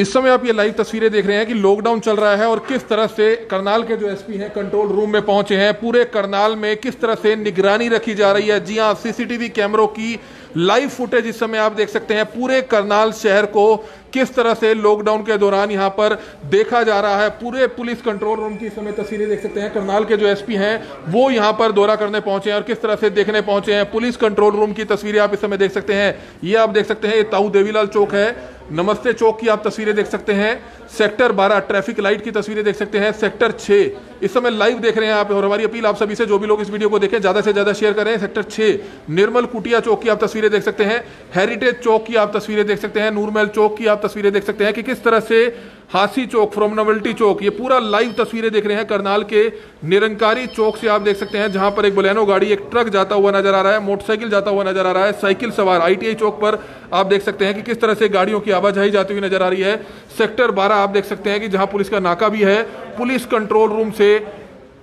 इस समय आप ये लाइव तस्वीरें देख रहे हैं कि लॉकडाउन चल रहा है और किस तरह से करनाल के जो एसपी हैं कंट्रोल रूम में पहुँचे हैं, पूरे करनाल में किस तरह से निगरानी रखी जा रही है? जी हाँ सीसीटीवी कैमरों की लाइव फुटेज इस समय आप देख सकते हैं, पूरे करनाल शहर को किस तरह से लॉकडाउन के दौरान यहाँ पर देखा जा रहा है? पूरे पुलिस कंट्रोल रूम की समय तस्वीरें देख सकते हैं। करनाल के जो एसपी हैं, वो यहाँ पर दौरा करने पहुँचे हैं और किस तरह से देखने पहुँचे हैं? पुलिस कंट्रोल रूम की तस्वीरें आप इस समय देख सकते हैं। ये आप देख सकते हैं, ये ताऊ देवीलाल चौक है। नमस्ते चौक की आप तस्वीरें देख सकते हैं। सेक्टर 12 ट्रैफ़िक लाइट की तस्वीरें देख सकते हैं। सेक्टर 6 इस समय लाइव देख रहे हैं आप और हमारी अपील आप सभी से, जो भी लोग इस वीडियो को देखें, ज़्यादा से ज़्यादा शेयर करें। सेक्टर 6 निर्मल कुटिया चौक की आप तस्वीरें देख सकते हैं। हेरिटेज चौक की आप तस्वीरें देख सकते हैं। नूरमहल चौक की आप तस्वीरें देख सकते हैं कि किस तरह से हासी चौक फ्रॉम नवल्टी चौक, ये पूरा लाइव तस्वीरें देख रहे हैं करनाल के निरंकारी चौक से आप देख सकते हैं, जहाँ पर एक बलेनो गाड़ी, एक ट्रक जाता हुआ नज़र आ रहा है मोटरसाइकिल जाता हुआ नज़र आ रहा है साइकिल सवार आईटीआई चौक पर आप देख सकते हैं कि किस तरह से गाड़ियों की आवाजाही जाती हुई नज़र आ रही है। सेक्टर 12 आप देख सकते हैं कि जहाँ पुलिस का नाका भी है, पुलिस कंट्रोल रूम से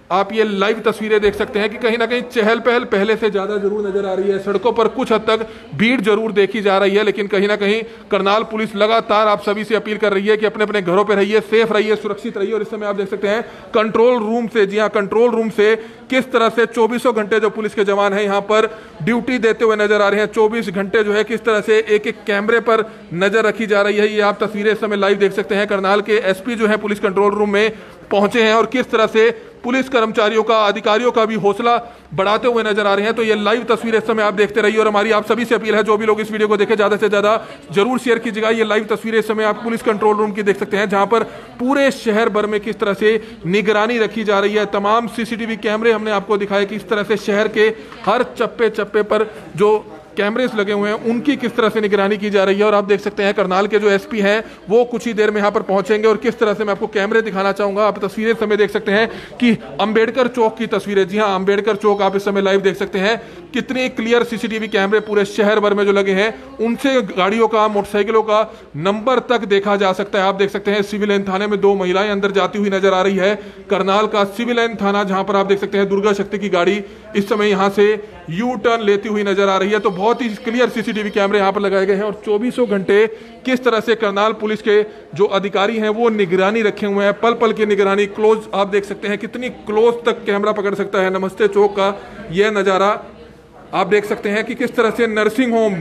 आप ये लाइव तस्वीरें देख सकते हैं कि कहीं ना कहीं चहल पहल पहले से ज़्यादा ज़रूर नज़र आ रही है। सड़कों पर कुछ हद तक भीड़ ज़रूर देखी जा रही है, लेकिन कहीं ना कहीं करनाल पुलिस लगातार आप सभी से अपील कर रही है कि अपने अपने घरों पर रहिए, सेफ़ रहिए, सुरक्षित रहिए। और इस समय आप देख सकते हैं कंट्रोल रूम से, जी हाँ कंट्रोल रूम से किस तरह से चौबीसों घंटे जो पुलिस के जवान हैं यहाँ पर ड्यूटी देते हुए नज़र आ रहे हैं। चौबीस घंटे जो है किस तरह से एक एक कैमरे पर नज़र रखी जा रही है, ये आप तस्वीरें इस समय लाइव देख सकते हैं। करनाल के एसपी जो है पुलिस कंट्रोल रूम में पहुँचे हैं और किस तरह से पुलिस कर्मचारियों का, अधिकारियों का भी हौसला बढ़ाते हुए नज़र आ रहे हैं। तो ये लाइव तस्वीर इस समय आप देखते रहिए और हमारी आप सभी से अपील है, जो भी लोग इस वीडियो को देखें, ज़्यादा से ज़्यादा ज़रूर शेयर कीजिएगा। ये लाइव तस्वीर इस समय आप पुलिस कंट्रोल रूम की देख सकते हैं, जहाँ पर पूरे शहर भर में किस तरह से निगरानी रखी जा रही है। तमाम सीसीटीवी कैमरे हमने आपको दिखाए कि इस तरह से शहर के हर चप्पे चप्पे पर जो कैमरेस लगे हुए हैं, उनकी किस तरह से निगरानी की जा रही है? और आप देख सकते हैं, करनाल के जो एसपी हैं, वो कुछ ही देर में यहाँ पर पहुँचेंगे। और किस तरह से मैं आपको कैमरे दिखाना चाहूँगा, आप तस्वीरें समय देख सकते हैं कि अंबेडकर चौक की तस्वीरें। जी हाँ अंबेडकर चौक, आप इस समय लाइव देख सकते हैं। कितने क्लियर सीसीटीवी कैमरे पूरे शहर भर में जो लगे हैं, उनसे गाड़ियों का, मोटरसाइकिलों का नंबर तक देखा जा सकता है। आप देख सकते हैं, सिविल लाइन थाने में दो महिलाएँ अंदर जाती हुई नज़र आ रही है। करनाल का सिविल लाइन थाना, जहाँ पर आप देख सकते हैं दुर्गा शक्ति की गाड़ी इस समय यहाँ से यू टर्न लेती हुई नज़र आ रही है। तो बहुत ही क्लियर सीसीटीवी कैमरे यहाँ पर लगाए गए हैं और चौबीसों घंटे किस तरह से करनाल पुलिस के जो अधिकारी हैं वो निगरानी रखे हुए हैं। पल पल की निगरानी क्लोज आप देख सकते हैं कितनी क्लोज तक कैमरा पकड़ सकता है। नमस्ते चौक का यह नज़ारा आप देख सकते हैं कि किस तरह से नर्सिंग होम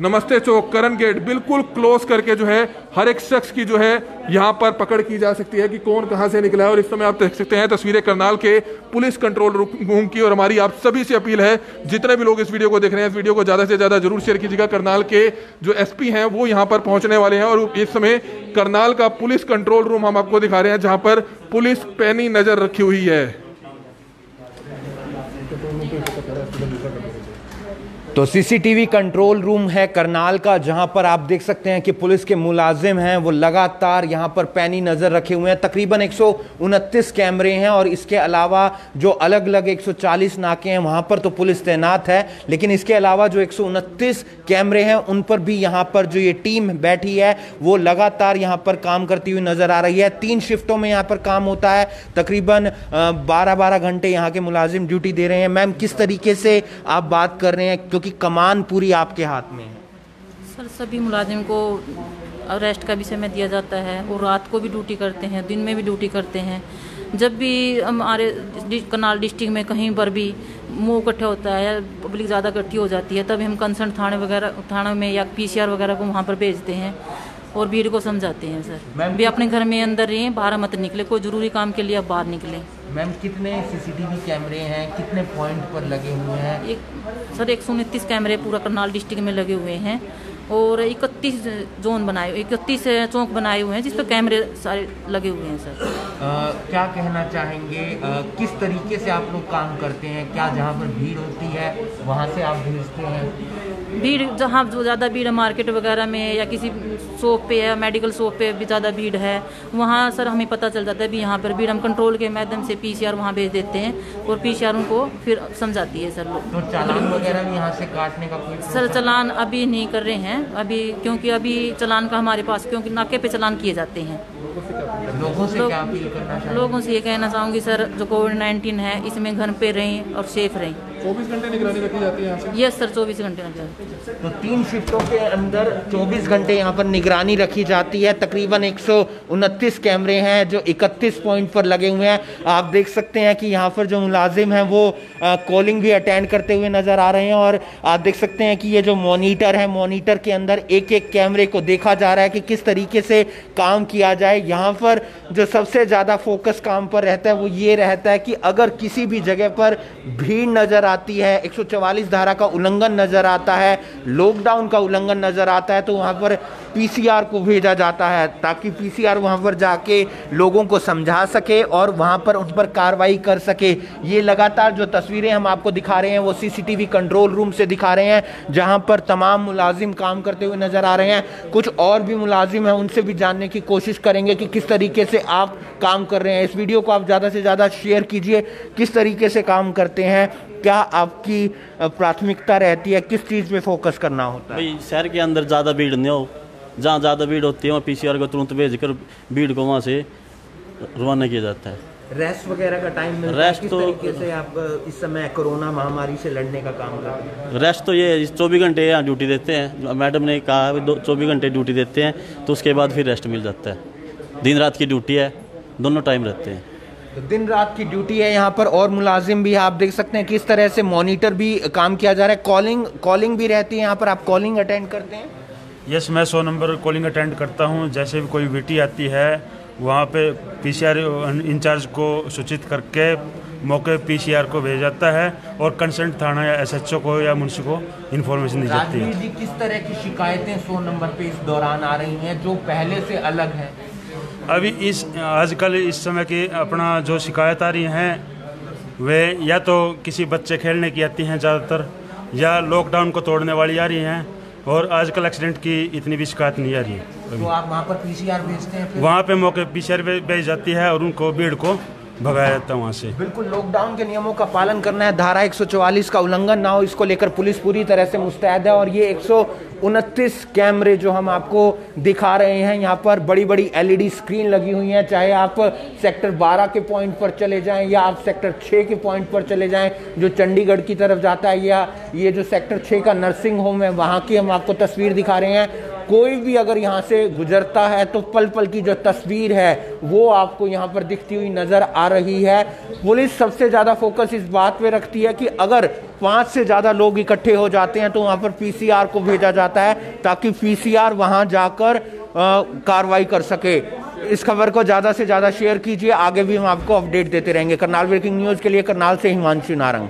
नमस्ते चौक करण गेट बिल्कुल क्लोज करके जो है, हर एक शख्स की जो है, यहाँ पर पकड़ की जा सकती है कि कौन कहाँ से निकला है। और इस समय आप देख सकते हैं, तस्वीरें करनाल के पुलिस कंट्रोल रूम की और हमारी आप सभी से अपील है, जितने भी लोग इस वीडियो को देख रहे हैं, इस वीडियो को ज़्यादा से ज़्यादा ज़रूर शेयर कीजिएगा। करनाल के जो एसपी हैं, वो यहाँ पर पहुँचने वाले हैं, और इस समय करनाल का पुलिस कंट्रोल रूम हम आपको दिखा रहे हैं, जहाँ पर पुलिस पैनी नज़र रखी हुई है। तो सीसीटीवी कंट्रोल रूम है करनाल का, जहाँ पर आप देख सकते हैं कि पुलिस के मुलाजिम हैं, वो लगातार यहाँ पर पैनी नज़र रखे हुए हैं। तकरीबन एक सौ उनतीस कैमरे हैं और इसके अलावा जो अलग अलग 140 नाके हैं, वहाँ पर तो पुलिस तैनात है, लेकिन इसके अलावा जो 129 कैमरे हैं, उन पर भी यहाँ पर जो ये टीम बैठी है, वो लगातार यहाँ पर काम करती हुई नज़र आ रही है। तीन शिफ्टों में यहाँ पर काम होता है। तकरीबन बारह बारह घंटे यहाँ के मुलाजिम ड्यूटी दे रहे हैं। मैम, किस तरीके से आप बात कर रहे हैं? क्योंकि कि कमान पूरी आपके हाथ में है। सर सभी मुलाजिम को अरेस्ट का भी समय दिया जाता है और रात को भी ड्यूटी करते हैं दिन में भी ड्यूटी करते हैं। जब भी हमारे करनाल डिस्ट्रिक्ट में कहीं पर भी मुँह इकट्ठा होता है या पब्लिक ज़्यादा इकट्ठी हो जाती है तब हम कंसर्न थाने वगैरह थाना में या पीसीआर वगैरह को वहाँ पर भेजते हैं और भीड़ को समझाते हैं सर। भी अपने घर में अंदर रहें बाहर मत निकले कोई ज़रूरी काम के लिए आप बाहर निकलें। मैम कितने सीसीटीवी कैमरे हैं? कितने पॉइंट पर लगे हुए हैं? एक सर एक सौ उनतीस कैमरे पूरा करनाल डिस्ट्रिक्ट में लगे हुए हैं और इकतीस जोन बनाए इकतीस चौक बनाए हुए हैं जिस पर कैमरे सारे लगे हुए हैं सर। आ, क्या कहना चाहेंगे? आ, किस तरीके से आप लोग काम करते हैं? क्या जहाँ पर भीड़ होती है वहाँ से आप भेजते हैं? भीड़ जहाँ जो ज़्यादा भीड़ है मार्केट वगैरह में या किसी शॉप पे है मेडिकल शॉप पे भी ज़्यादा भीड़ है वहाँ सर हमें पता चल जाता है भी यहाँ पर भीड़ हम कंट्रोल के माध्यम से पी सी आर वहाँ भेज देते हैं और पी सी आर उनको फिर समझाती है सर लोग। तो चालान वगैरह भी यहाँ से काटने का कोई सर चलान अभी नहीं कर रहे हैं अभी क्योंकि अभी चलान का हमारे पास क्योंकि नाके पे चलान किए जाते हैं। लोगों से क्या अपील करना लोगों से ये कहना चाहूँगी सर जो कोविड नाइन्टीन है इसमें घर पे रहें और सेफ़ रहें। चौबीस घंटे निगरानी रखी जाती है यहाँ से? यस सर चौबीस घंटे तो तीन शिफ्टों के अंदर 24 घंटे यहाँ पर निगरानी रखी जाती है। तकरीबन एक सौ उनतीस कैमरे हैं जो 31 पॉइंट पर लगे हुए हैं। आप देख सकते हैं कि यहाँ पर जो मुलाजिम हैं वो कॉलिंग भी अटेंड करते हुए नज़र आ रहे हैं और आप देख सकते हैं कि ये जो मॉनिटर है मॉनिटर के अंदर एक एक कैमरे को देखा जा रहा है कि किस तरीके से काम किया जाए। यहाँ पर जो सबसे ज़्यादा फोकस काम पर रहता है वो ये रहता है कि अगर किसी भी जगह पर भीड़ नज़र आती है 144 धारा का उल्लंघन नज़र आता है लॉकडाउन का उल्लंघन नज़र आता है तो वहाँ पर पीसीआर को भेजा जाता है, ताकि पीसीआर वहाँ पर जाके लोगों को समझा सके और वहाँ पर उन पर कार्रवाई कर सके। ये लगातार जो तस्वीरें हम आपको दिखा रहे हैं, वो सीसीटीवी कंट्रोल रूम से दिखा रहे हैं, जहाँ पर तमाम मुलाजिम काम करते हुए नज़र आ रहे हैं। कुछ और भी मुलाजिम हैं, उनसे भी जानने की कोशिश करेंगे कि किस तरीके से आप काम कर रहे हैं। इस वीडियो को आप ज़्यादा से ज़्यादा शेयर कीजिए, किस तरीके से काम करते हैं, क्या आपकी प्राथमिकता रहती है? किस चीज़ पे फोकस करना होता है? भाई शहर के अंदर ज़्यादा भीड़ नहीं हो। जहाँ ज़्यादा भीड़ होती है वहाँ पीसीआर को तुरंत भेज कर भीड़ को वहाँ से रवाना किया जाता है। रेस्ट वगैरह का टाइम मिलता रेस्ट है किस तो- तरीके से आप इस समय कोरोना महामारी से लड़ने का काम कर रहे हैं? रेस्ट तो ये चौबीस घंटे यहाँ ड्यूटी देते हैं। मैडम ने कहा है दो चौबीस घंटे ड्यूटी देते हैं तो उसके बाद फिर रेस्ट मिल जाता है। दिन रात की ड्यूटी है दोनों टाइम रहते हैं। तो दिन रात की ड्यूटी है यहाँ पर और मुलाजिम भी। आप देख सकते हैं किस तरह से मॉनिटर भी काम किया जा रहा है। कॉलिंग कॉलिंग भी रहती है यहाँ पर। आप कॉलिंग अटेंड करते हैं? यस मैं सौ नंबर कॉलिंग अटेंड करता हूँ। जैसे भी कोई वीटी आती है वहाँ पे पीसीआर इंचार्ज को सूचित करके मौके पीसीआर को भेजा जाता है और कंसर्न थाना या एसएचओ को या मुंशी को इन्फॉर्मेशन दी जाती है। जी किस तरह की शिकायतें सौ नंबर पे इस दौरान आ रही हैं जो पहले से अलग है? अभी इस आजकल इस समय की अपना जो शिकायत आ रही हैं वे या तो किसी बच्चे खेलने की आती हैं ज़्यादातर या लॉकडाउन को तोड़ने वाली आ रही हैं और आजकल एक्सीडेंट की इतनी भी शिकायत नहीं आ रही है। तो आप वहाँ पर पीसीआर भेजते हैं वहाँ पे मौके पीसीआर भेज जाती है और उनको भीड़ को भगाया जाता है वहाँ से। बिल्कुल लॉकडाउन के नियमों का पालन करना है। धारा 144 का उल्लंघन ना हो, इसको लेकर पुलिस पूरी तरह से मुस्तैद है और ये एक सौ उनतीस कैमरे जो हम आपको दिखा रहे हैं, यहाँ पर बड़ी बड़ी एलईडी स्क्रीन लगी हुई हैं। चाहे आप सेक्टर 12 के पॉइंट पर चले जाएँ या आप सेक्टर 6 के पॉइंट पर चले जाएँ, जो चंडीगढ़ की तरफ़ जाता है या ये जो सेक्टर 6 का नर्सिंग होम है, वहाँ की हम आपको तस्वीर दिखा रहे हैं। कोई भी अगर यहाँ से गुजरता है तो पल पल की जो तस्वीर है, वो आपको यहाँ पर दिखती हुई नज़र आ रही है। पुलिस सबसे ज़्यादा फोकस इस बात पे रखती है कि अगर पाँच से ज़्यादा लोग इकट्ठे हो जाते हैं तो वहाँ पर पीसीआर को भेजा जाता है ताकि पीसीआर वहाँ जाकर कार्रवाई कर सके। इस खबर को ज़्यादा से ज़्यादा शेयर कीजिए, आगे भी हम आपको अपडेट देते रहेंगे। करनाल ब्रेकिंग न्यूज़ के लिए करनाल से हिमांशु नारंग।